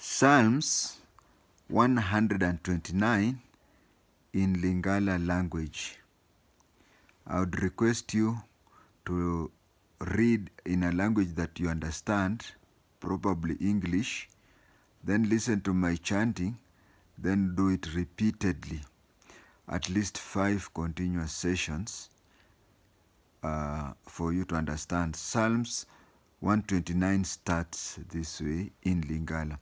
Psalms 129 in Lingala language. I would request you to read in a language that you understand, probably English, then listen to my chanting, then do it repeatedly, at least five continuous sessions uh, for you to understand. Psalms 129 starts this way in Lingala.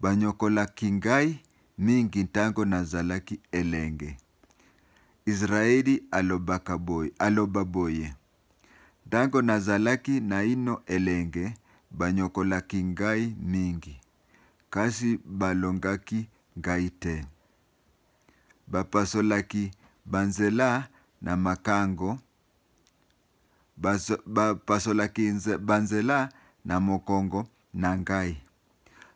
Banyokolaki ngai mingi ntango nazalaki elenge. Israeli alobaka boye, aloba boye, ntango nazalaki naino elenge, banyokolaki ngai mingi, kasi balongaki ngai te. Bapasolaki banzela na makango bapasolaki banzela na mokongo na ngai,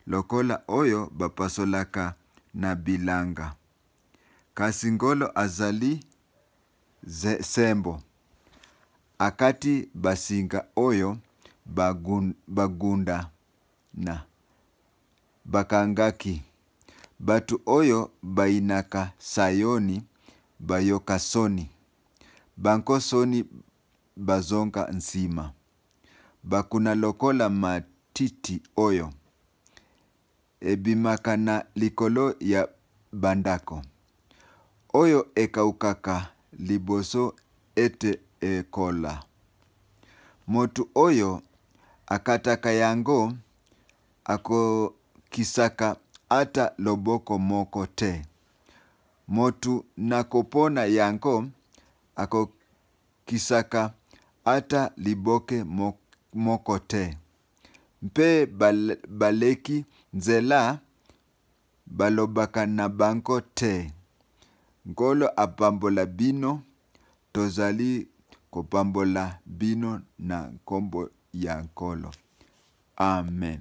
lokola oyo bapasolaka na bilanga. Kasi ngolo azali sembo, akati basinga oyo bagundana bakangaki. Bato oyo bayinaka Sayoni bayoka soni. Bankosoni bazonga nsima. Bakuna lokola matiti oyo ebimaka na likolo ya bandako, oyo ekaukaka liboso ete ekola. Moto oyo akataka yango akokisaka ata loboko moko te. Moto na kopona yango akokisaka ata liboke moko te, mpe baleki nzela balobaka na bango te, Nkolo apambola bino, tozali kopambola bino na nkombo ya Nkolo. Amen.